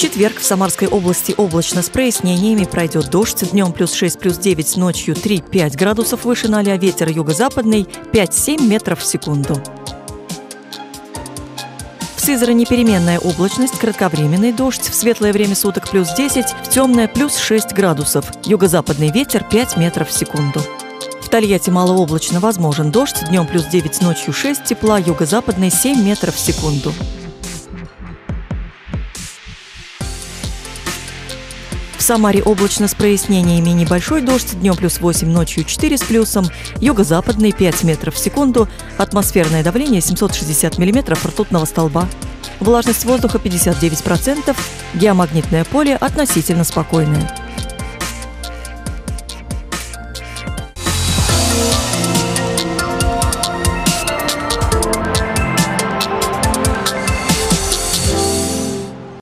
четверг в Самарской области облачно с прояснениями пройдет дождь. Днем плюс 6, плюс 9, ночью 3-5 градусов выше 0, ветер юго-западный 5-7 метров в секунду. В Сызрани переменная облачность, кратковременный дождь, в светлое время суток плюс 10, в темное плюс 6 градусов, юго-западный ветер 5 метров в секунду. В Тольятти малооблачно возможен дождь, днем плюс 9, ночью 6, тепла, юго-западный 7 метров в секунду. В Самаре облачно с прояснениями. Небольшой дождь, днем плюс 8, ночью 4 с плюсом, юго-западный 5 метров в секунду, атмосферное давление 760 миллиметров ртутного столба. Влажность воздуха 59%, геомагнитное поле относительно спокойное.